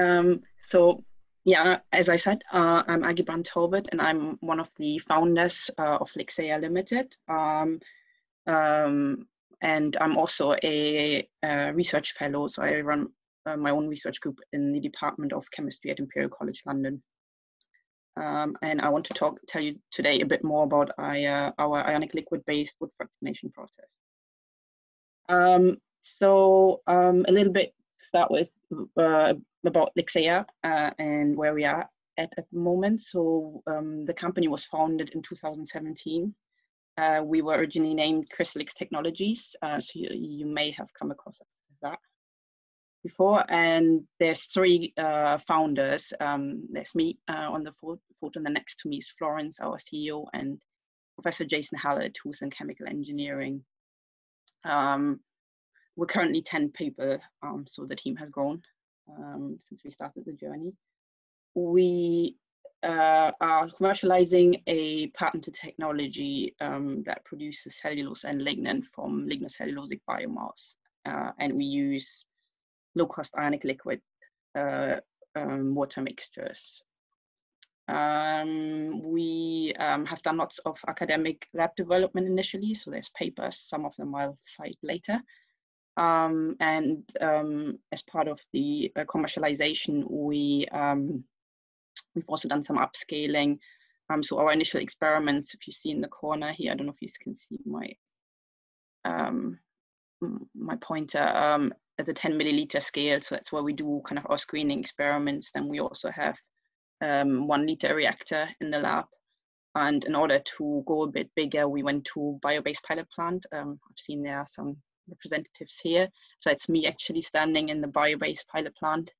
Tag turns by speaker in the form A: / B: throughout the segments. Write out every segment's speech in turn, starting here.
A: Um, so yeah, as I said, uh, I'm Agi Brandt and I'm one of the founders uh, of Lixea Limited. Um, um, and I'm also a, a, research fellow, so I run uh, my own research group in the Department of Chemistry at Imperial College London. Um, and I want to talk, tell you today a bit more about uh, our ionic liquid-based wood fractionation process. Um, so um, a little bit to start with uh, about Lixea uh, and where we are at at the moment. So um, the company was founded in 2017. Uh, we were originally named Chrysalix Technologies, uh, so you, you, may have come across that before. And there's three uh, founders. Um, there's me uh, on the photo, and the next to me is Florence, our CEO, and Professor Jason Hallett, who's in chemical engineering. Um, we're currently 10 people, um, so the team has grown um, since we started the journey. We uh, are commercializing a patented technology um, that produces cellulose and lignin from lignocellulosic biomass. Uh, and we use low-cost ionic liquid uh, um, water mixtures. Um, we um, have done lots of academic lab development initially, so there's papers, some of them I'll cite later. Um, and um, as part of the uh, commercialization, we um, we've also done some upscaling. Um, so our initial experiments, if you see in the corner here, I don't know if you can see my um, my pointer um, at the 10 milliliter scale. So that's where we do kind of our screening experiments. Then we also have one liter reactor in the lab. And in order to go a bit bigger, we went to bio-based pilot plant. I've seen there some representatives here. So it's me actually standing in the bio-based pilot plant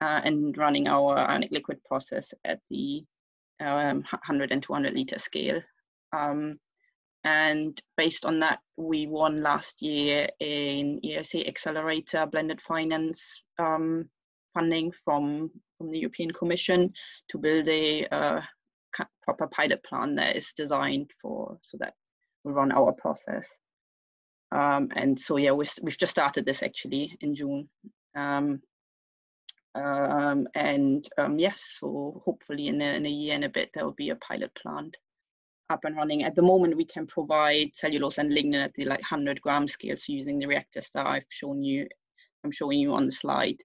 A: uh, and running our ionic liquid process at the um, 100 and 200 liter scale. Um, and based on that, we won last year an ESA Accelerator blended finance um, funding from, from the European Commission to build a uh, proper pilot plan that is designed for so that we run our process. Um, and so yeah, we, we've just started this actually in June. Um, um, and um, yes, so hopefully in a, in a year and a bit, there will be a pilot plant up and running. At the moment, we can provide cellulose and lignin at the like 100 gram scales using the reactors that I've shown you, I'm showing you on the slide.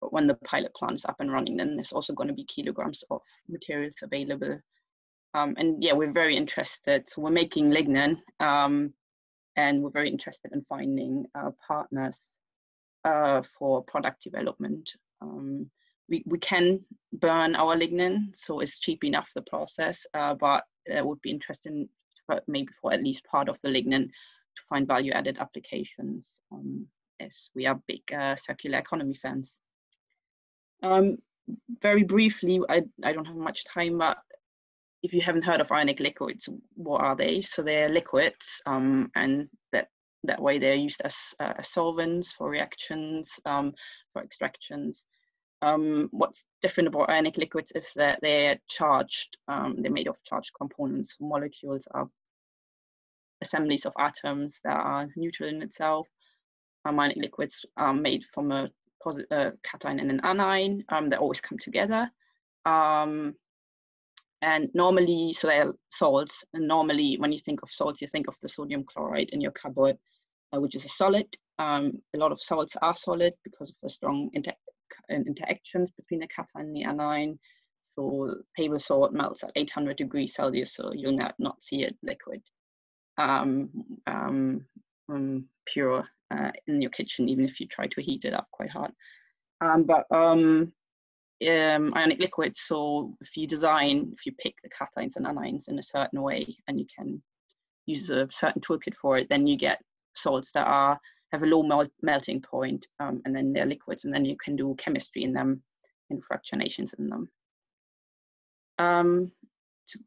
A: But when the pilot plant is up and running, then there's also going to be kilograms of materials available. Um, and yeah, we're very interested. So we're making lignin. Um, and we're very interested in finding uh, partners uh, for product development. Um, we, we can burn our lignin, so it's cheap enough the process, uh, but it would be interesting for maybe for at least part of the lignin to find value added applications um, as we are big uh, circular economy fans. Um, very briefly, I, I don't have much time, but if you haven't heard of ionic liquids, what are they? So they're liquids, um, and that that way they're used as, uh, solvents for reactions, um, for extractions. Um, what's different about ionic liquids is that they're charged. Um, they're made of charged components. Molecules are assemblies of atoms that are neutral in itself. Um, ionic liquids are made from a, a cation and an anion um, that always come together. Um, and normally, so they're salts. And normally, when you think of salts, you think of the sodium chloride in your cupboard, uh, which is a solid. Um, a lot of salts are solid because of the strong inter interactions between the cation and the anion. So table salt melts at 800 degrees Celsius, so you'll not, not see it liquid, um, um, um, pure uh, in your kitchen, even if you try to heat it up quite hard. Um, but um, ionic liquids. So if you design, if you pick the cations and anions in a certain way, and you can use a certain toolkit for it, then you get salts that are have a low mel melting point, um, and then they're liquids, and then you can do chemistry in them, and fractionations in them. Um, to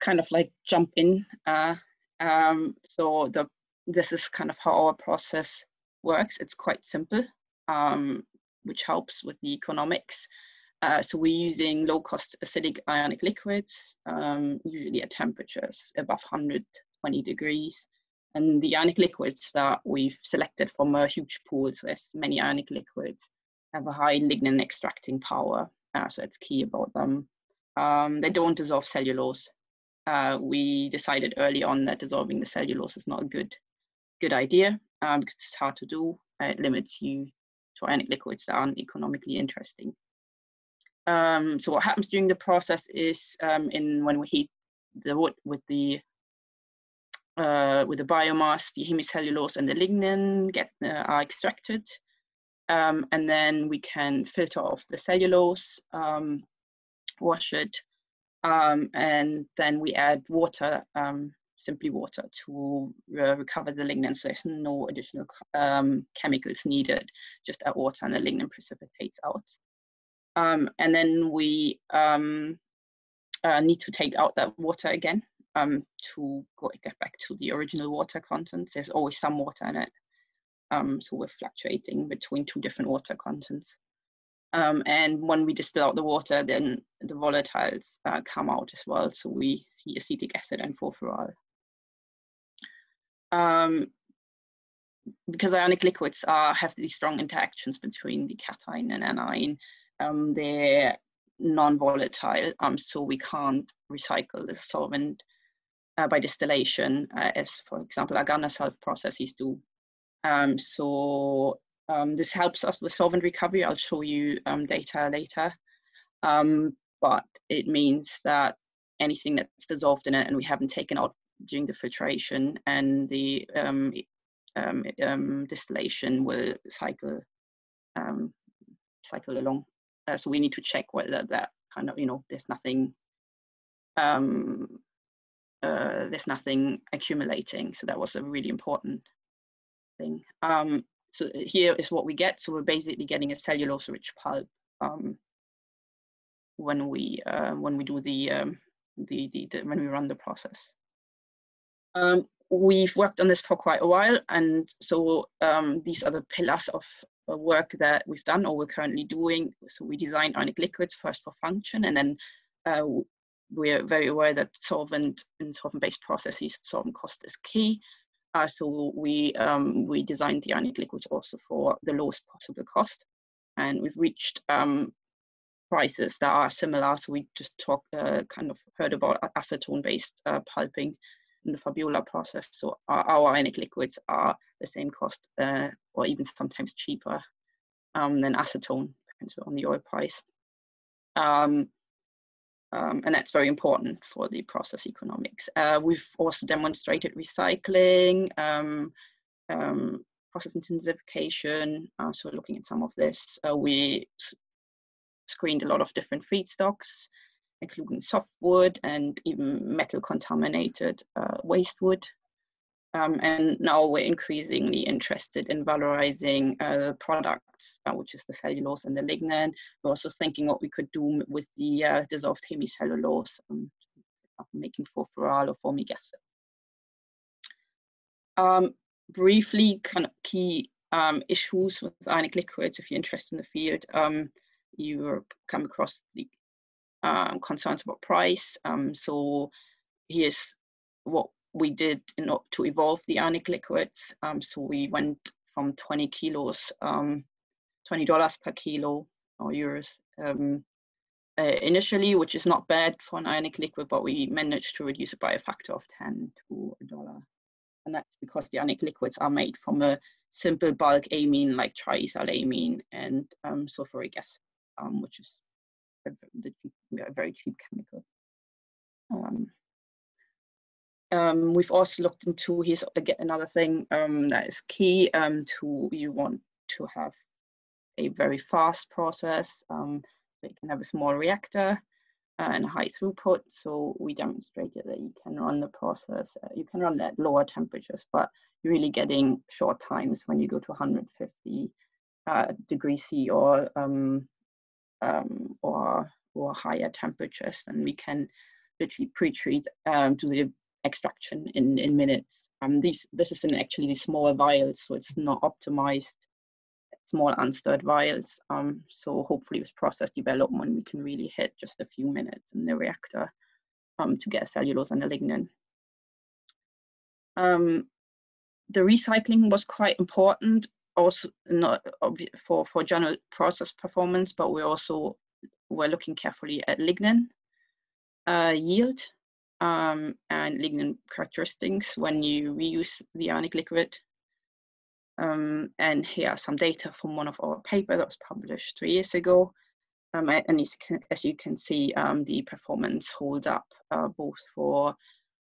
A: kind of like jump in, uh, um, so the this is kind of how our process works. It's quite simple, um, which helps with the economics. Uh, so we're using low-cost acidic ionic liquids, um, usually at temperatures above 120 degrees. And the ionic liquids that we've selected from a huge pool, so there's many ionic liquids, have a high lignin extracting power, uh, so it's key about them. Um, they don't dissolve cellulose. Uh, we decided early on that dissolving the cellulose is not a good good idea um, because it's hard to do. it limits you to ionic liquids that aren't economically interesting. Um, so what happens during the process is um, in when we heat the wood with the uh, with the biomass, the hemicellulose and the lignin get uh, are extracted, um, and then we can filter off the cellulose, um, wash it, um, and then we add water, um, simply water, to uh, recover the lignin. So there's no additional chemicals needed, just add water and the lignin precipitates out. Um, and then we uh, need to take out that water again um, to get back to the original water content. There's always some water in it. Um, so we're fluctuating between two different water contents. Um, and when we distill out the water, then the volatiles uh, come out as well. So we see acetic acid and furfural. Um, because ionic liquids are, have these strong interactions between the cation and anion, um, they're non-volatile, um, so we can't recycle the solvent uh, by distillation, uh, as for example, Organosolv processes do. Um, so um, this helps us with solvent recovery. I'll show you um, data later. Um, but it means that anything that's dissolved in it and we haven't taken out during the filtration and the distillation will cycle cycle along. Uh, so we need to check whether that kind of, you know, there's nothing um, uh, there's nothing accumulating. So that was a really important thing. Um, so here is what we get. So we're basically getting a cellulose-rich pulp um, when we uh, when we do the, um, the, the, the when we run the process. Um, we've worked on this for quite a while, and so um, these are the pillars of work that we've done or we're currently doing. So we designed ionic liquids first for function, and then uh, we're very aware that solvent and solvent-based processes, solvent cost is key. Uh, so we um, we designed the ionic liquids also for the lowest possible cost, and we've reached um, prices that are similar. So we just talked, uh, kind of heard about acetone-based uh, pulping in the Fabiola process. So our, our, ionic liquids are the same cost, uh, or even sometimes cheaper um, than acetone, depends on the oil price. Um, um, and that's very important for the process economics. Uh, we've also demonstrated recycling, um, um, process intensification. Uh, so looking at some of this, uh, we screened a lot of different feedstocks, including softwood and even metal contaminated uh, waste wood. Um, and now we're increasingly interested in valorizing uh, products, uh, which is the cellulose and the lignin. We're also thinking what we could do with the uh, dissolved hemicellulose, um, making furfural or formic acid. Um, briefly, kind of key um, issues with ionic liquids, if you're interested in the field, um, you come across the um, concerns about price. so here's what we did in to evolve the ionic liquids. Um, so we went from 20 kilos, um, $20 per kilo or euros um, uh, initially, which is not bad for an ionic liquid, but we managed to reduce it by a factor of 10 to a dollar. And that's because the ionic liquids are made from a simple bulk amine like triethylamine and um, sulfuric acid, um, which is a, a, very cheap chemical. Um, um, we've also looked into here's again another thing um, that is key um, to you want to have a very fast process. Um, you can have a small reactor uh, and high throughput. So we demonstrated that you can run the process. Uh, you can run at lower temperatures, but you're really getting short times when you go to 150 uh, degrees C or um, um, or or higher temperatures, and we can literally pre-treat um, to the extraction in, in minutes. Um, these, this is in actually the smaller vials, so it's not optimized small unstirred vials. Um, so hopefully with process development, we can really hit just a few minutes in the reactor um, to get cellulose and a lignin. Um, the recycling was quite important. Also not for for general process performance, but we also we're looking carefully at lignin uh, yield um, and lignin characteristics when you reuse the ionic liquid. Um, and here are some data from one of our paper that was published three years ago. Um, and as you, can, as you can see, um, the performance holds up uh, both for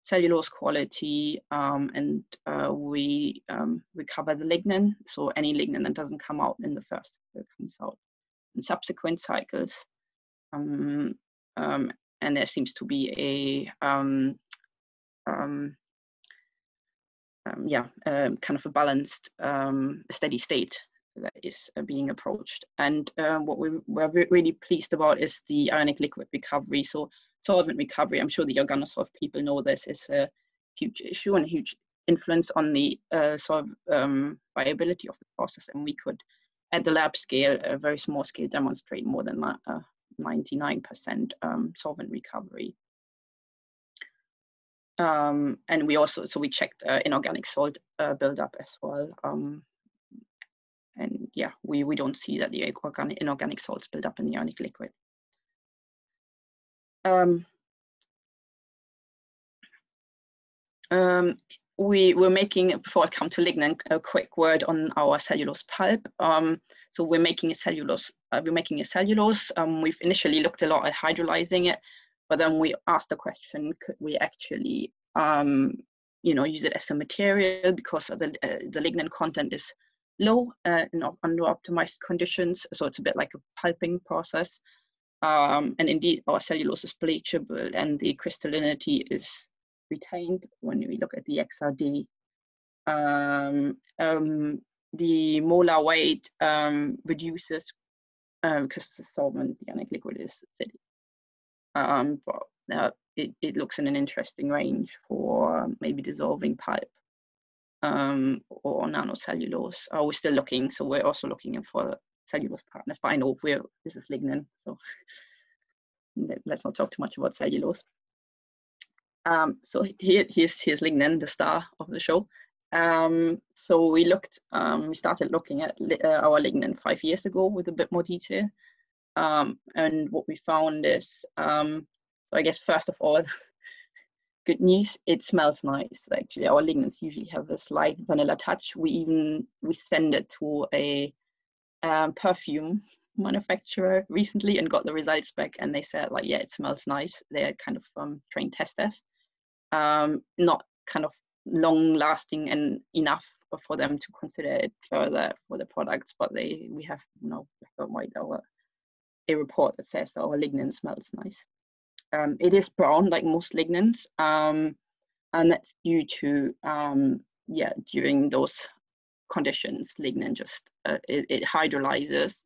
A: cellulose quality um, and uh, we um, recover the lignin. So any lignin that doesn't come out in the first comes out in subsequent cycles. Um, um, and there seems to be a um, um, yeah, kind of a balanced, steady state that is uh, being approached. And uh, what we, we're really pleased about is the ionic liquid recovery. So solvent recovery, I'm sure the Organosolv people know this is a huge issue and a huge influence on the uh, sort of um, viability of the process. And we could, at the lab scale, a very small scale, demonstrate more than 99% uh, um, solvent recovery. Um, and we also, so we checked uh, inorganic salt uh, buildup as well. Um, and yeah, we, we don't see that the organic, inorganic salts build up in the ionic liquid. Um, um, we were making, before I come to lignin, a quick word on our cellulose pulp. Um, so we're making a cellulose, uh, we're making a cellulose. Um, we've initially looked a lot at hydrolyzing it, but then we asked the question, could we actually, um, you know, use it as a material because the, uh, the lignin content is low uh, in under optimized conditions. So it's a bit like a pulping process. Um, and indeed, our cellulose is bleachable and the crystallinity is retained when we look at the XRD. Um, um, the molar weight um, reduces because um, the solvent, the ionic liquid is acidic um, but uh, it, it looks in an interesting range for maybe dissolving pulp um, or nanocellulose. Uh, we're still looking, so we're also looking for cellulose partners, but I know we're, this is lignin, so let's not talk too much about cellulose. Um, so here, here's, here's lignin, the star of the show. Um, so we looked, um, we started looking at uh, our lignin five years ago with a bit more detail. Um, and what we found is, um, so I guess first of all, good news, it smells nice. Actually, our lignins usually have a slight vanilla touch. We even, we send it to a um, perfume manufacturer recently and got the results back and they said like, yeah, it smells nice. They're kind of um, trained testers. Um, not kind of long lasting and enough for them to consider it further for the products, but they we have you know white our a report that says our lignin smells nice. Um, it is brown like most lignins, um, and that's due to um, yeah during those conditions lignin just uh, it, it, hydrolyzes.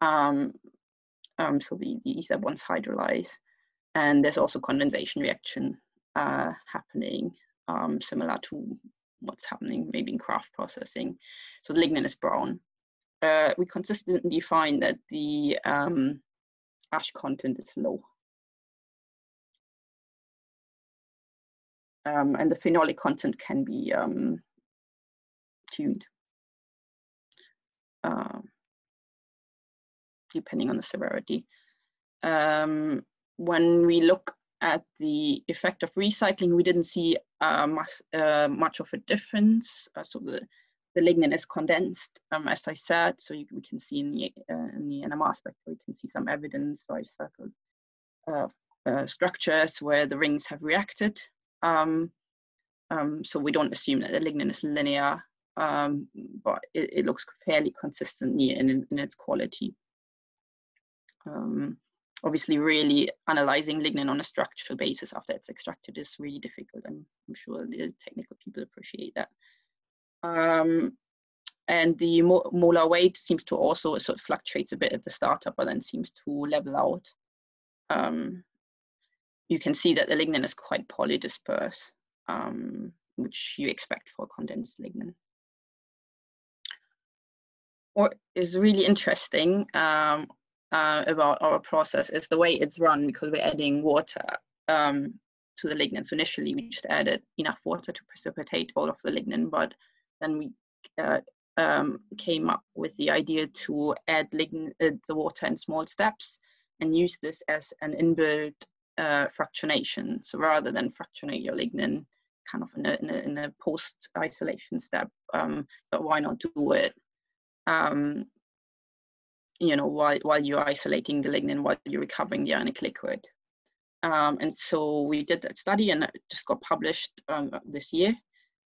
A: Um, um, so the, the ether hydrolyze, and there's also condensation reaction uh, happening um, similar to what's happening maybe in kraft processing. So the lignin is brown uh, we consistently find that the ash content is low. Um, and the phenolic content can be um, tuned uh, depending on the severity. Um, when we look at the effect of recycling, we didn't see uh, much, uh, much of a difference. Uh, so the the lignin is condensed, um, as I said, so you, we can see in the, uh, in the NMR spectrum, we can see some evidence, so I circled uh, structures where the rings have reacted. Um, um, so we don't assume that the lignin is linear, um, but it, it, looks fairly consistent in, in, in its quality. Um, obviously, really analyzing lignin on a structural basis after it's extracted is really difficult. I'm, I'm sure the technical people appreciate that. Um, and the molar weight seems to also sort of fluctuates a bit at the startup, but then seems to level out. Um, you can see that the lignin is quite polydisperse, um, which you expect for condensed lignin. What is really interesting um, uh, about our process is the way it's run because we're adding water um, to the lignin. So initially we just added enough water to precipitate all of the lignin, but then we uh, um, came up with the idea to add lignin, uh, the water in small steps and use this as an inbuilt uh, fractionation. So rather than fractionate your lignin kind of in a, in a, in a post isolation step, um, but why not do it um, you know, while, while you're isolating the lignin, while you're recovering the ionic liquid. Um, and so we did that study and it just got published um, this year.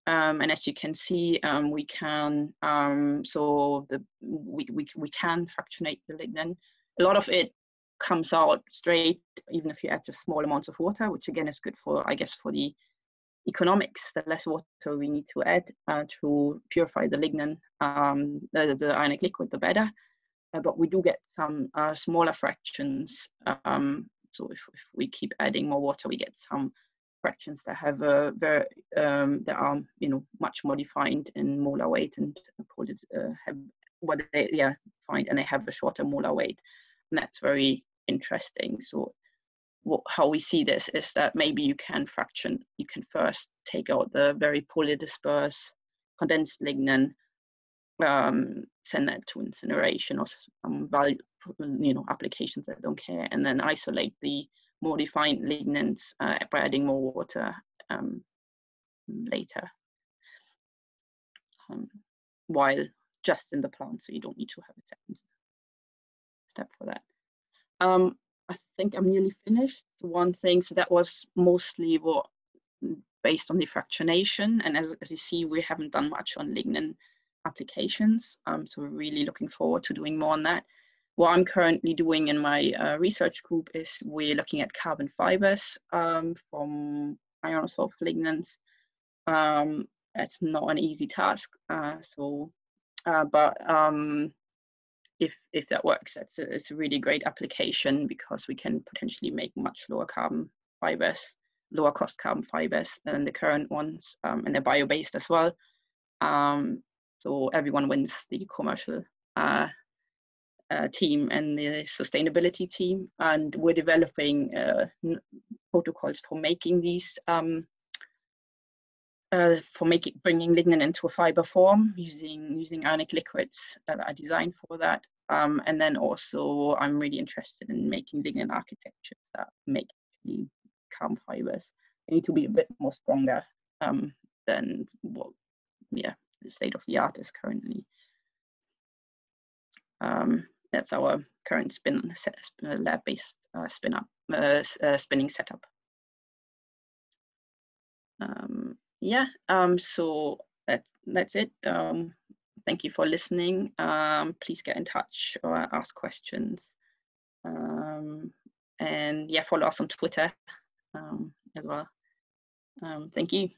A: Um, and as you can see, um, we can, um, so the, we, we, we can fractionate the lignin. A lot of it comes out straight, even if you add just small amounts of water, which again is good for, I guess, for the economics, the less water we need to add uh, to purify the lignin, um, the, the ionic liquid, the better. Uh, but we do get some uh, smaller fractions. Um, so if, if, we keep adding more water, we get some fractions that have a very um, that are you know much more defined in molar weight and uh, have what they yeah find and they have a shorter molar weight, and that's very interesting. So what, how we see this is that maybe you can fraction, you can first take out the very polydispersed condensed lignin, um, send that to incineration or some value, you know, applications that don't care, and then isolate the more defined lignins uh, by adding more water um, later. Um, while just in the plant, so you don't need to have a second step for that. Um, I think I'm nearly finished. One thing, so that was mostly what based on the fractionation. And as, as you see, we haven't done much on lignin applications. Um, so we're really looking forward to doing more on that. What I'm currently doing in my uh, research group is we're looking at carbon fibers um, from ionoSolv lignins. Um, it's not an easy task. Uh, so, uh, but um, if if that works, that's a, it's a really great application because we can potentially make much lower carbon fibers, lower cost carbon fibers than the current ones, um, and they're bio-based as well. Um, so everyone wins the commercial uh, uh, team and the sustainability team, and we're developing uh, protocols for making these um, uh, for making bringing lignin into a fiber form using using ionic liquids that are designed for that. Um, and then also, I'm really interested in making lignin architectures that make the carbon fibers. They need to be a bit more stronger um, than what, yeah, the state of the art is currently. Um, that's our current spin lab-based uh, spin up uh, uh, spinning setup. Um, yeah, um, so that's that's it. Um, thank you for listening. Um, please get in touch or ask questions. Um, and yeah, follow us on Twitter um, as well. Um, thank you.